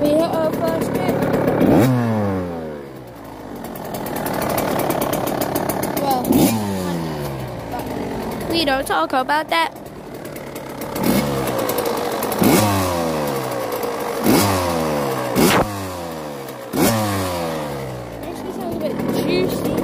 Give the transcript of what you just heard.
We don't talk about that. Actually sounds a bit juicy.